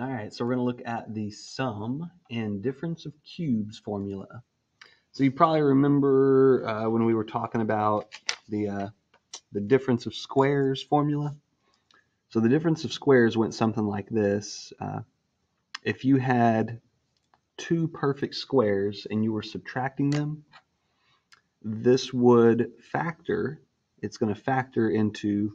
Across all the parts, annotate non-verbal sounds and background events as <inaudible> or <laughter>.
All right, so we're going to look at the sum and difference of cubes formula. So you probably remember uh, when we were talking about the uh, the difference of squares formula. So the difference of squares went something like this. Uh, if you had two perfect squares and you were subtracting them, this would factor, it's going to factor into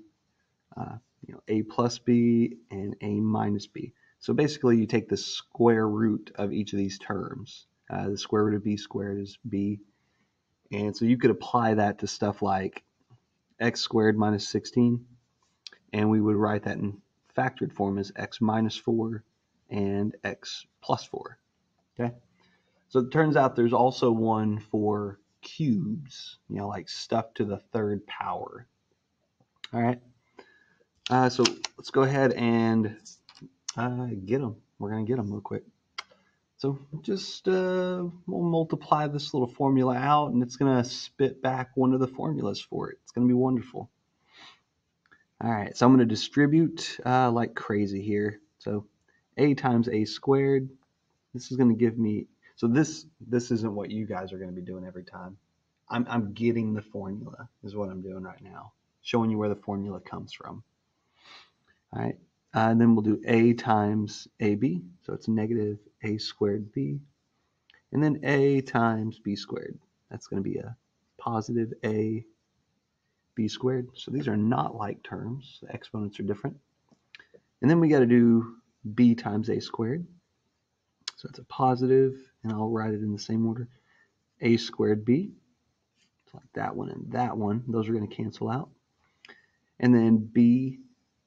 uh, you know, a plus b and a minus b. So basically you take the square root of each of these terms. Uh, the square root of b squared is b. And so you could apply that to stuff like x squared minus 16. And we would write that in factored form as x minus 4 and x plus 4. Okay. So it turns out there's also one for cubes, you know, like stuff to the third power. All right. Uh, so let's go ahead and uh, get them. We're going to get them real quick. So just uh, we'll multiply this little formula out and it's going to spit back one of the formulas for it. It's going to be wonderful. All right, so I'm going to distribute uh, like crazy here. So a times a squared, this is going to give me, so this this isn't what you guys are going to be doing every time. I'm, I'm getting the formula is what I'm doing right now, showing you where the formula comes from. All right, and then we'll do a times ab, so it's negative a squared b, and then a times b squared. That's going to be a positive a b squared. So these are not like terms. The exponents are different. And then we got to do b times a squared. So it's a positive, and I'll write it in the same order. a squared b, so like that one and that one. Those are going to cancel out. And then b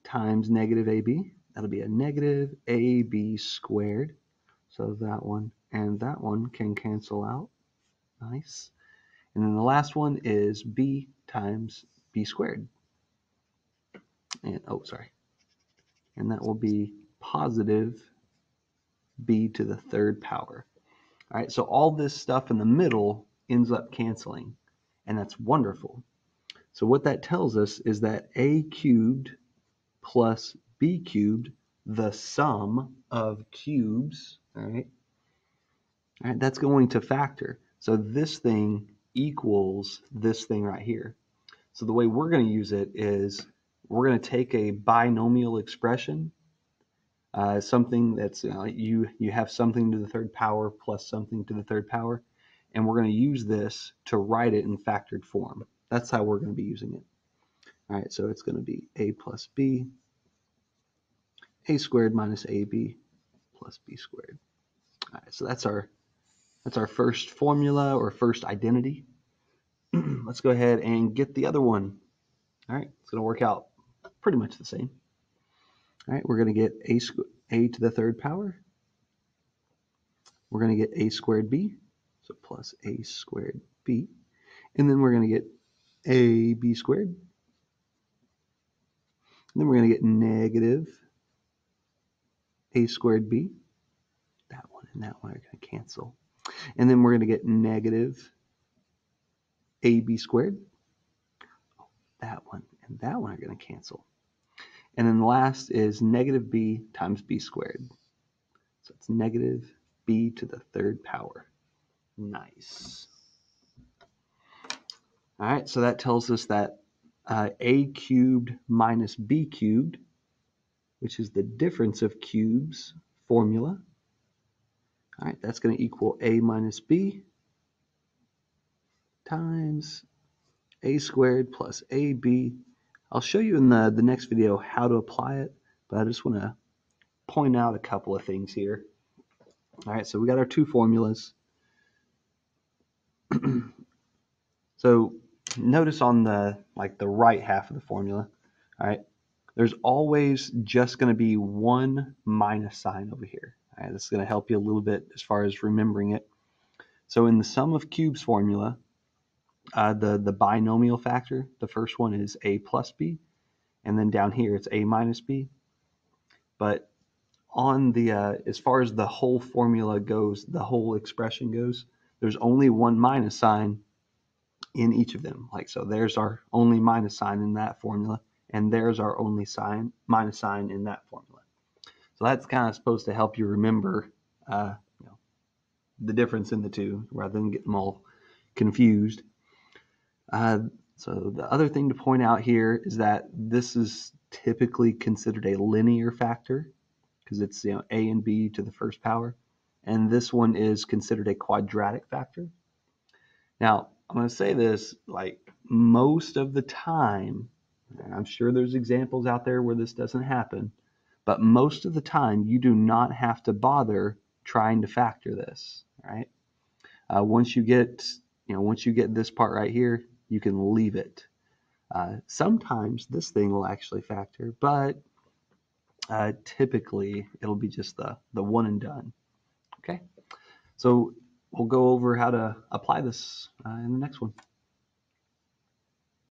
times negative AB. That'll be a negative AB squared. So that one and that one can cancel out. Nice. And then the last one is B times B squared. And oh, sorry. And that will be positive B to the third power. All right, so all this stuff in the middle ends up canceling, and that's wonderful. So what that tells us is that A cubed plus b cubed, the sum of cubes, all right? All right, that's going to factor. So this thing equals this thing right here. So the way we're going to use it is we're going to take a binomial expression, uh, something that's uh, you you have something to the third power plus something to the third power, and we're going to use this to write it in factored form. That's how we're going to be using it. All right, so it's going to be a plus b, a squared minus ab plus b squared. All right, so that's our that's our first formula or first identity. <clears throat> Let's go ahead and get the other one. All right, it's going to work out pretty much the same. All right, we're going to get a, a to the third power. We're going to get a squared b, so plus a squared b. And then we're going to get a b squared and then we're going to get negative a squared b. That one and that one are going to cancel. And then we're going to get negative ab squared. That one and that one are going to cancel. And then the last is negative b times b squared. So it's negative b to the third power. Nice. All right, so that tells us that uh, a cubed minus b cubed, which is the difference of cubes formula. All right, that's going to equal a minus b times a squared plus ab. I'll show you in the, the next video how to apply it, but I just want to point out a couple of things here. All right, so we got our two formulas. <clears throat> so notice on the like the right half of the formula, all right, there's always just going to be one minus sign over here. All right, this is going to help you a little bit as far as remembering it. So in the sum of cubes formula, uh, the, the binomial factor, the first one is a plus b, and then down here it's a minus b. But on the, uh, as far as the whole formula goes, the whole expression goes, there's only one minus sign in each of them. Like so, there's our only minus sign in that formula, and there's our only sign minus sign in that formula. So that's kind of supposed to help you remember uh, you know, the difference in the two rather than get them all confused. Uh, so the other thing to point out here is that this is typically considered a linear factor because it's you know a and b to the first power, and this one is considered a quadratic factor. Now going to say this like most of the time, and I'm sure there's examples out there where this doesn't happen, but most of the time you do not have to bother trying to factor this. Right? Uh, once you get you know once you get this part right here, you can leave it. Uh, sometimes this thing will actually factor, but uh, typically it'll be just the, the one and done. Okay, so we'll go over how to apply this uh, in the next one.